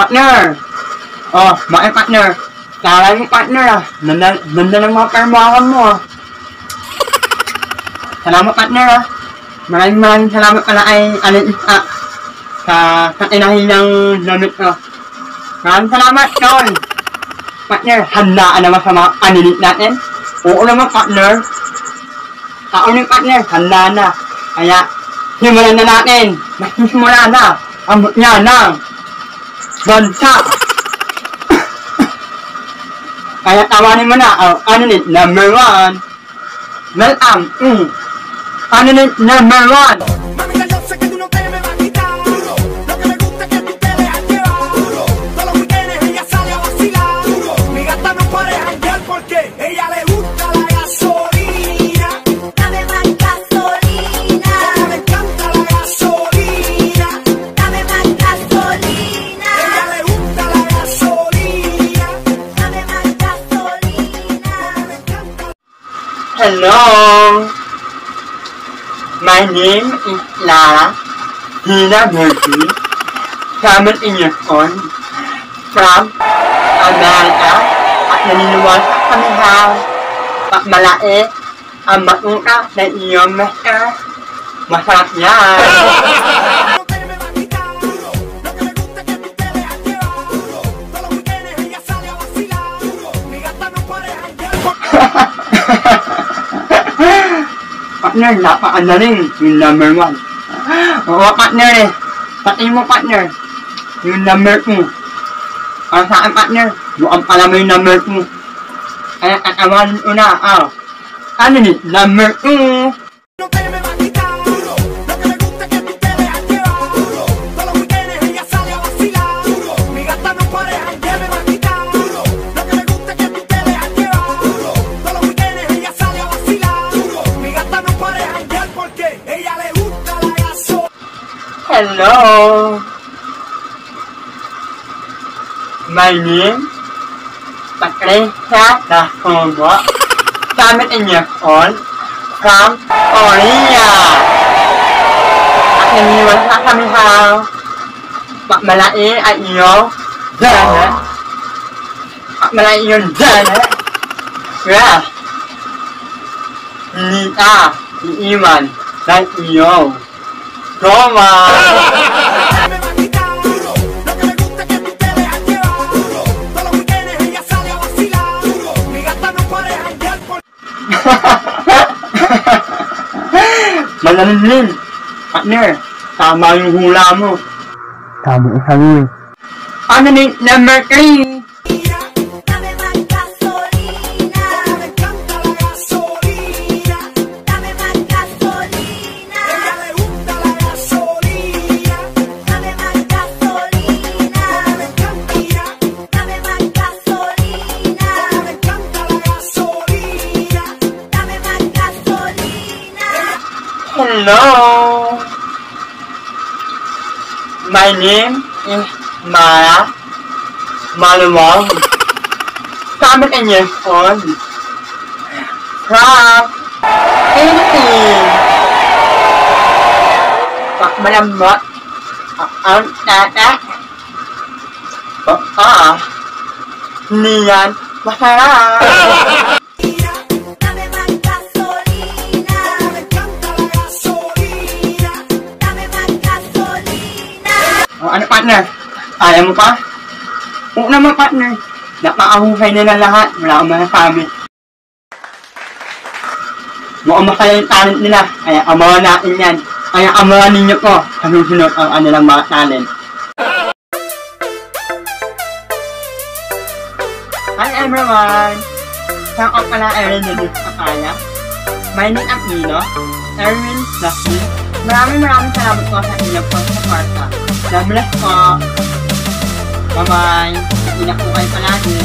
Partner! Oh, bakit partner? Kala mo partner ah. Nanda, nanda ng mga permakan mo ah. Salamat partner ah. Maraming maraming salamat pala ay alin ah, sa katinahin ng damit ko. Maraming salamat John. Partner, handaan naman sa mga anilit natin. Oo naman partner. Ako ni partner, handa na. Kaya, simulan na natin. Masimula na. Ang niya ng bansa. Kaya tawanin mo na ang ano ni number one. Welcome to ano ni number one. Hello. My name is Lara Hina Murphy. In your phone from America at naniniwala kami ha. At malait ang matuka na iyong masa. Masarap yan. partner, napakagaling. Yung number one. Oo, partner eh. Pati mo, partner. Yung number two. Para sa akin, partner, mukhang pala mo yung number two. Kaya tatawarin ko na, ah. Ano ni? Number two. Hello. My name, Patricia. Gamit in your phone from Korea. At naniniwala kami ha. Malai ay iyong dana. At malai iyong dana. Yeah. Hindi ka iiwan ng iyong Roma. me va a quitar. Lo que me gusta es que tú te dejas llevar. Todos los weekends ella sale a vacilar. Mi gata no para de janguear porque Malalim. Partner, tama yung hula mo. Tama yung sabi. Ano ni number 3? Hello. My name is Mara Maluwag. Comment in your phone. From Philippines. Pak malambot. Ang tata. Oo. Hindi yan masarap. Dame partner? Kaya mo pa? Oo naman partner. Napakahusay na ng lahat. Wala akong masasabi. Mukhang masaya yung talent nila. Kaya amahan natin yan. Kaya amahan ninyo ko sa susunod ang kanilang mga talent. Hi everyone! Saan ka pala Erin sa kaya? My name is Nino. Erwin Lassie. Maraming maraming salamat po sa inyong pagsuporta. God bless po. Bye-bye. Ingat po kayo palagi.